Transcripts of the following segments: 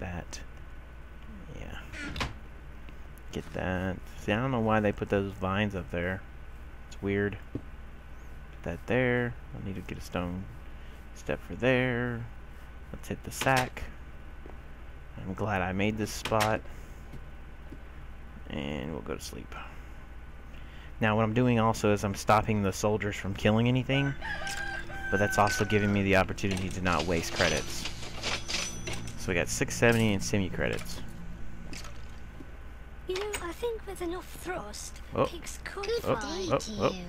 that. Yeah. Get that. See, I don't know why they put those vines up there. It's weird. Put that there. I need to get a stone step for there. Let's hit the sack. I'm glad I made this spot. And we'll go to sleep. Now what I'm doing also is I'm stopping the soldiers from killing anything. But that's also giving me the opportunity to not waste credits. So we got 670 and semi credits. You know, I think with enough thrust, Oh. pigs could Good Oh, fly. day oh, oh, to oh. you.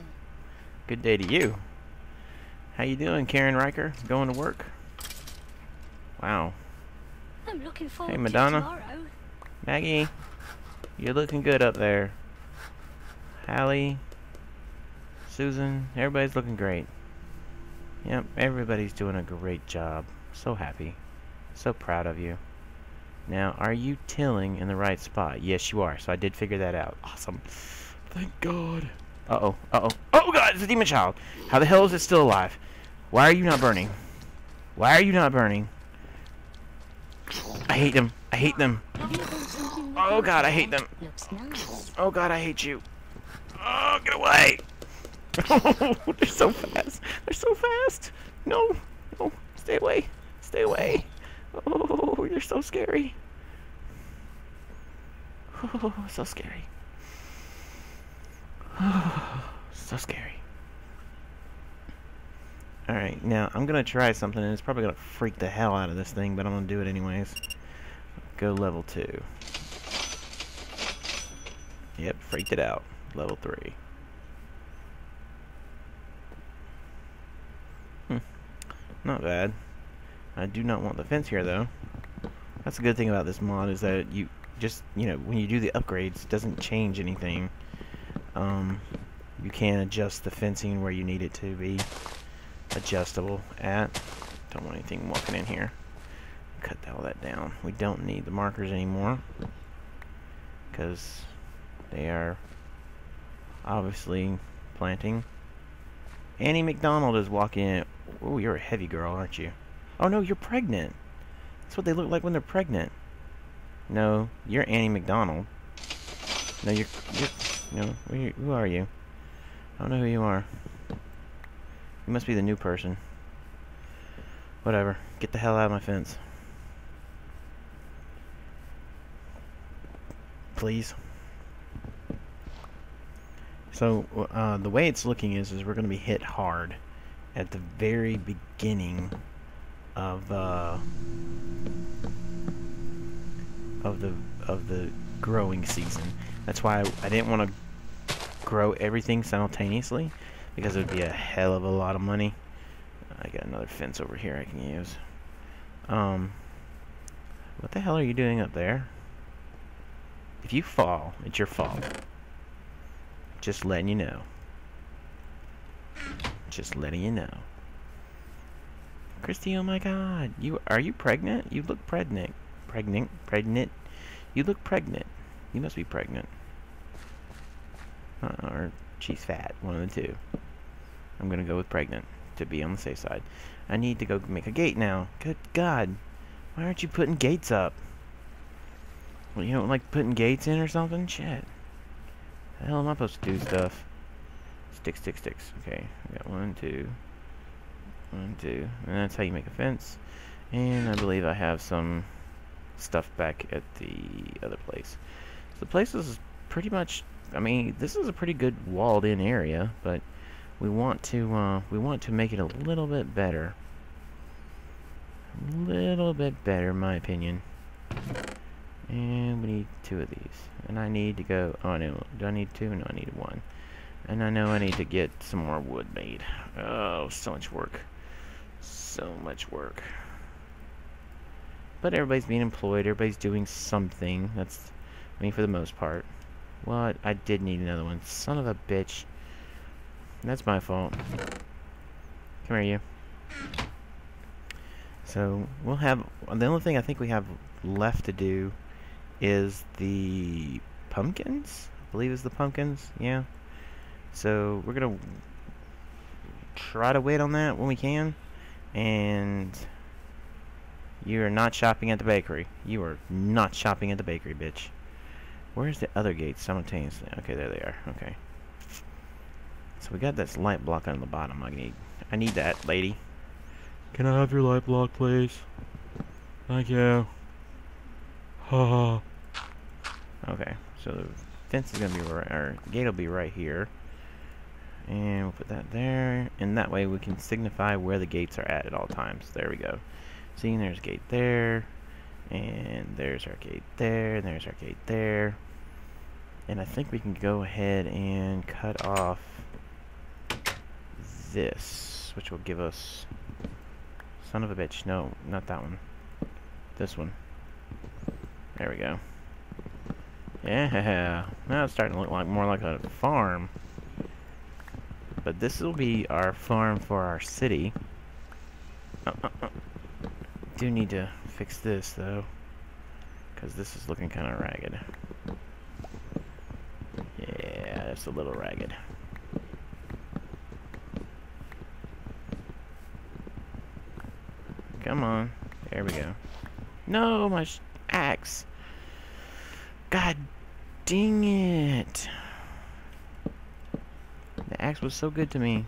Good day to you. How you doing, Karen Riker? Going to work? Wow. I'm looking forward Hey, to Madonna. tomorrow. Maggie, you're looking good up there. Hallie, Susan, everybody's looking great. Yep, everybody's doing a great job. So happy. So proud of you. Now, are you tilling in the right spot? Yes, you are. So I did figure that out. Awesome. Thank God. Uh-oh. Uh-oh. Oh, God, it's a demon child. How the hell is it still alive? Why are you not burning? Why are you not burning? I hate them. I hate them. Have you done something Oh god, I hate them. Oh god, I hate you. Oh, get away. Oh, they're so fast. They're so fast. No, no, stay away. Stay away. Oh, you're so scary. Oh, so scary. Oh, so scary. Alright, now I'm gonna try something and it's probably gonna freak the hell out of this thing, but I'm gonna do it anyways. Go level 2. Yep, freaked it out. Level 3. Hmm. Not bad. I do not want the fence here, though. That's a good thing about this mod, is that you just, you know, when you do the upgrades, doesn't change anything. Um, you can adjust the fencing where you need it to be adjustable at. Don't want anything walking in here. Cut all that down. We don't need the markers anymore. Because they are obviously planting. Annie McDonald is walking in. Oh, you're a heavy girl, aren't you? Oh no, you're pregnant. That's what they look like when they're pregnant. No, you're Annie McDonald. No, you're, you're no, who are you-? I don't know who you are. You must be the new person. Whatever. Get the hell out of my fence. Please. So, uh, the way it's looking is, is we're going to be hit hard at the very beginning of, uh, of the, of the growing season. That's why I, I didn't want to grow everything simultaneously because it would be a hell of a lot of money. I got another fence over here I can use. Um, what the hell are you doing up there? If you fall, it's your fault. Just letting you know. Just letting you know. Christy, oh my god. You are you pregnant? You look pregnant. Pregnant? Pregnant? You look pregnant. You must be pregnant. Uh, or she's fat. One of the two. I'm gonna go with pregnant to be on the safe side. I need to go make a gate now. Good God. Why aren't you putting gates up? Well, you don't like putting gates in or something? Shit. The hell am I supposed to do stuff? Stick, stick, sticks. Okay, I got one, two, one, two, and that's how you make a fence. And I believe I have some stuff back at the other place. So the place is pretty much. I mean, this is a pretty good walled-in area, but we want to uh, we want to make it a little bit better. A little bit better, in my opinion. And we need two of these. And I need to go... Oh, no. Do I need two? No, I need one. And I know I need to get some more wood made. Oh, so much work. So much work. But everybody's being employed. Everybody's doing something. That's... I mean, for the most part. What? I did need another one. Son of a bitch. That's my fault. Come here, you. So, we'll have... The only thing I think we have left to do is the pumpkins. I believe is the pumpkins. Yeah. So we're gonna try to wait on that when we can, and You are not shopping at the bakery. You are not shopping at the bakery, bitch. Where's the other gate simultaneously? Okay, there they are. Okay. So we got this light block on the bottom. I need I need that, lady. Can I have your light block, please? Thank you. Ha Okay, so the fence is gonna be right, or gate will be right here. And we'll put that there, and that way we can signify where the gates are at at all times. There we go. See, there's a gate there, and there's our gate there, and there's our gate there. And I think we can go ahead and cut off this, which will give us... Son of a bitch. No, not that one. This one. There we go. Yeah, now it's starting to look like more like a farm. But this will be our farm for our city. Do need to fix this though, because this is looking kind of ragged. Yeah, it's a little ragged. Come on. There we go. No, my axe. God dang it. Was so good to me.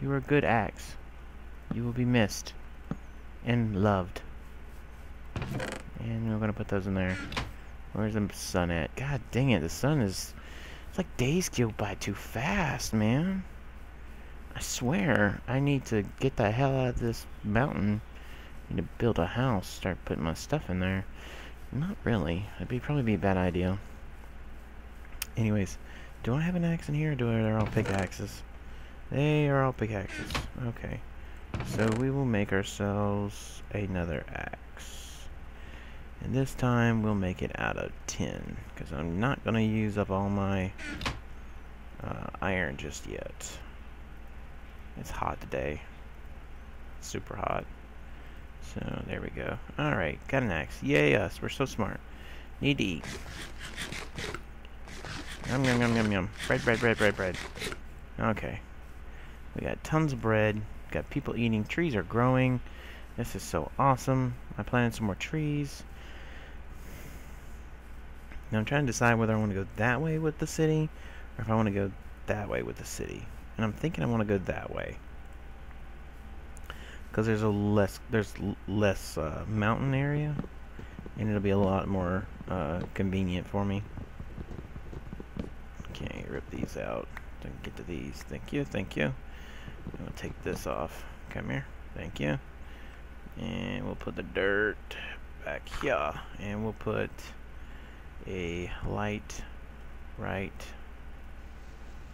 You were a good axe. You will be missed. And loved. And we're gonna put those in there. Where's the sun at? God dang it, the sun is... It's like days go by too fast, man. I swear, I need to get the hell out of this mountain. I need to build a house, start putting my stuff in there. Not really. It'd be probably be a bad idea. Anyways, do I have an axe in here, do I, they're all pickaxes? They are all pickaxes. Okay. So we will make ourselves another axe. And this time we'll make it out of tin. Because I'm not going to use up all my uh, iron just yet. It's hot today. Super hot. So, there we go. Alright, got an axe. Yay us, we're so smart. Need to eat. Yum, yum, yum, yum, yum. Bread, bread, bread, bread, bread. Okay. We got tons of bread. Got people eating. Trees are growing. This is so awesome. I planted some more trees. Now I'm trying to decide whether I want to go that way with the city or if I want to go that way with the city. And I'm thinking I want to go that way because there's a less there's less uh, mountain area and it'll be a lot more uh, convenient for me. Okay rip these out. Don't get to these. Thank you thank you. I'm gonna take this off. Come here. Thank you. And we'll put the dirt back here and we'll put a light right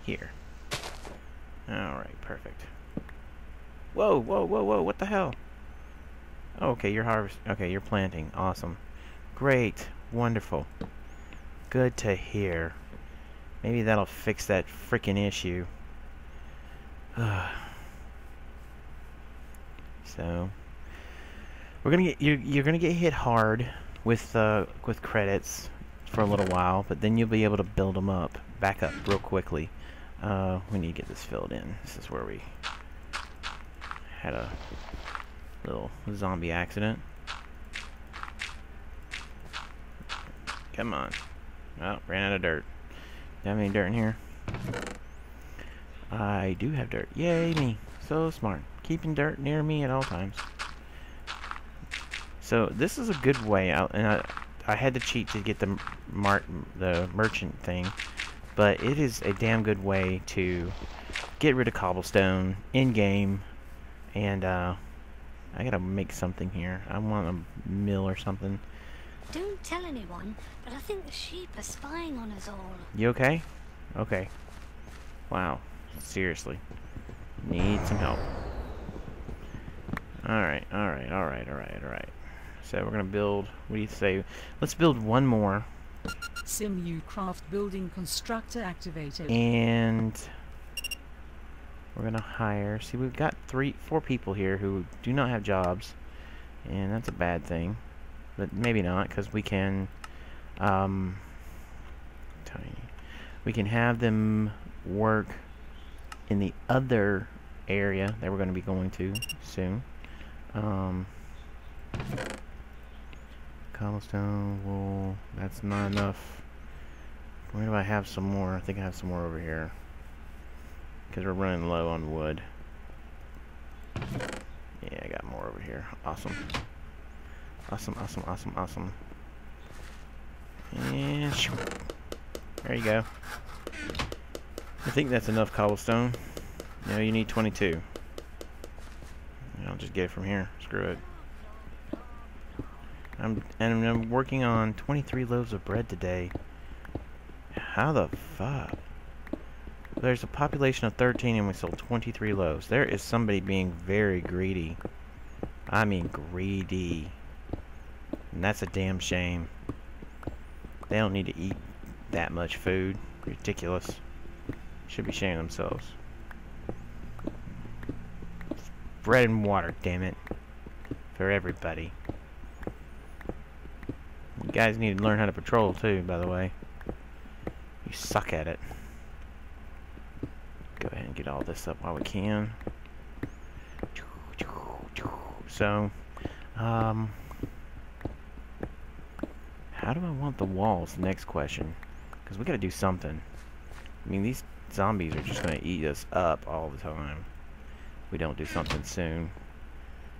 here. Alright perfect Whoa, whoa, whoa, whoa, what the hell? Okay, you're harvest. Okay, you're planting. Awesome. Great. Wonderful. Good to hear. Maybe that'll fix that freaking issue. so we're gonna get you're, you're gonna get hit hard with uh with credits for a little while, but then you'll be able to build them up back up real quickly. Uh, we need to get this filled in. This is where we had a little zombie accident. Come on. Oh, ran out of dirt. Do have any dirt in here? I do have dirt. Yay, me. So smart. Keeping dirt near me at all times. So, this is a good way out, and I, I had to cheat to get the, mar the merchant thing, but it is a damn good way to get rid of cobblestone in-game and, uh, I gotta make something here. I want a mill or something. Don't tell anyone, but I think the sheep are spying on us all. You okay? Okay. Wow. Seriously. Need some help. Alright, alright, alright, alright, alright. So we're gonna build, what do you say? Let's build one more. SimUKraft building constructor activated. And we're gonna hire. See, we've got three, four people here who do not have jobs, and that's a bad thing. But maybe not, because we can, um, tiny. We can have them work in the other area that we're going to be going to soon. Um, cobblestone, wool, that's not enough. Where do I have some more? I think I have some more over here. Because we're running low on wood. Yeah, I got more over here. Awesome. Awesome, awesome, awesome, awesome. And shoo. there you go. I think that's enough cobblestone. No, you need 22. I'll just get it from here. Screw it. I'm and I'm working on 23 loaves of bread today. How the fuck? There's a population of 13 and we sold 23 loaves. There is somebody being very greedy. I mean greedy. And that's a damn shame. They don't need to eat that much food. Ridiculous. Should be shaming themselves. Bread and water, damn it. For everybody. You guys need to learn how to patrol too, by the way. You suck at it. Get all this up while we can. So, um, how do I want the walls? Next question. Because we got to do something. I mean, these zombies are just going to eat us up all the time. We don't do something soon.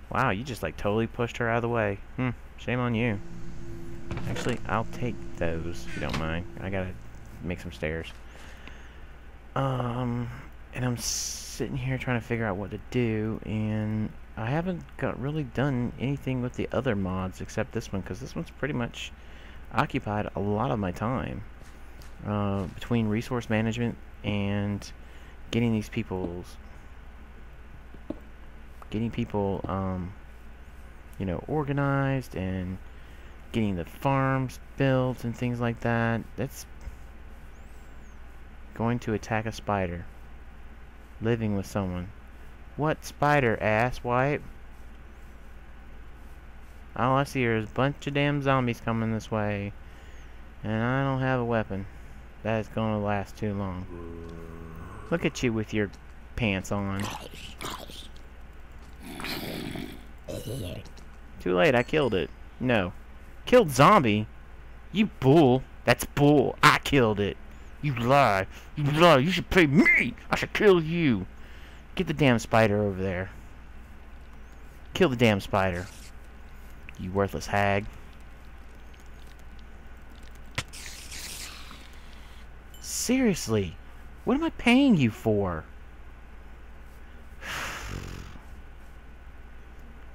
Wow, you just like totally pushed her out of the way. Hmm, shame on you. Actually, I'll take those if you don't mind. I gotta make some stairs. Um, and I'm sitting here trying to figure out what to do, and I haven't got really done anything with the other mods except this one, because this one's pretty much occupied a lot of my time. Uh, between resource management and getting these people's getting people um, you know organized and getting the farms built and things like that that's going to attack a spider living with someone what spider ass wipe all I see is a bunch of damn zombies coming this way and I don't have a weapon that is going to last too long. Look at you with your pants on. Too late, I killed it. No. Killed zombie? You bull. That's bull. I killed it. You lie. You lie. You should pay me. I should kill you. Get the damn spider over there. Kill the damn spider. You worthless hag. Seriously, what am I paying you for?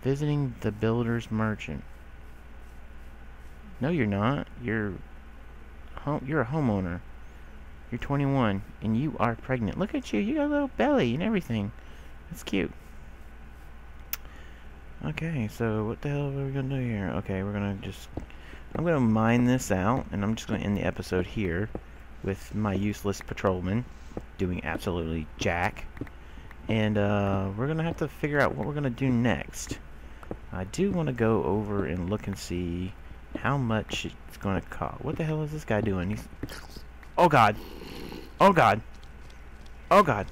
Visiting the builder's merchant. No, you're not. You're. You're a homeowner. You're 21 and you are pregnant. Look at you. You got a little belly and everything. That's cute. Okay, so what the hell are we gonna do here? Okay, we're gonna just. I'm gonna mine this out, and I'm just gonna end the episode here with my useless patrolman doing absolutely jack. And uh, we're going to have to figure out what we're going to do next. I do want to go over and look and see how much it's going to cost. What the hell is this guy doing? He's... Oh god. Oh god. Oh god.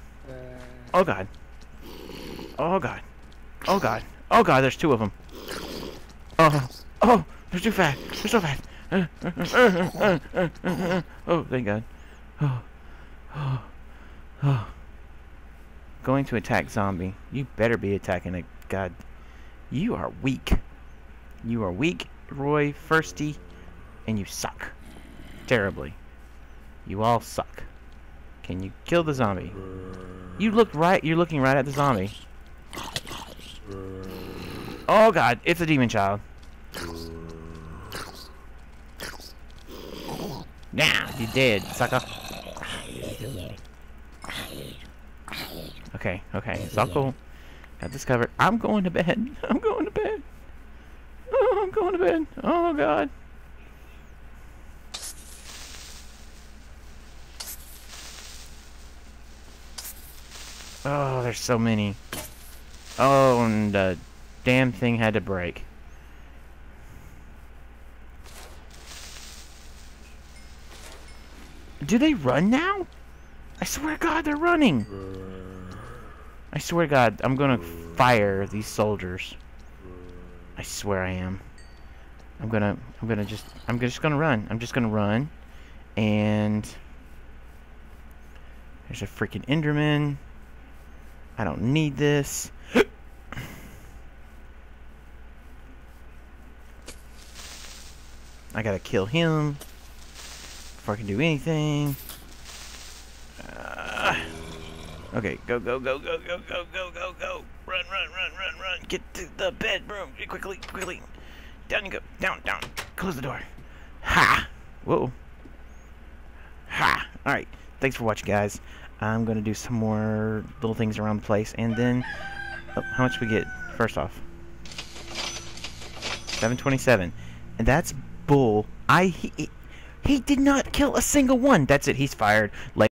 Oh god. Oh god. Oh god. Oh god, there's two of them. Oh. Oh, they're too fat. They're so fat oh, thank God. Oh, oh, oh. Going to attack zombie. You better be attacking a god. You are weak. You are weak, Roy Firsty, and you suck. Terribly. You all suck. Can you kill the zombie? You look right. You're looking right at the zombie. Oh god, it's a demon child. Now you dead, sucker. Okay, okay, cool. Got this covered. I'm going to bed. I'm going to bed. Oh, I'm going to bed. Oh god. Oh, there's so many. Oh, and the damn thing had to break. Do they run now? I swear to God, they're running. I swear to God, I'm gonna fire these soldiers. I swear I am. I'm gonna, I'm gonna just, I'm just gonna run. I'm just gonna run, and there's a freaking Enderman. I don't need this. I gotta kill him before I can do anything. Uh, okay, go, go, go, go, go, go, go, go, go. Run, run, run, run, run. Get to the bedroom. Quickly, quickly. Down you go. Down, down. Close the door. Ha! Whoa. Ha! Alright. Thanks for watching, guys. I'm going to do some more little things around the place. And then, oh, how much we get first off? 727. And that's bull. I he, he did not kill a single one. That's it. He's fired. Like